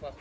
パス。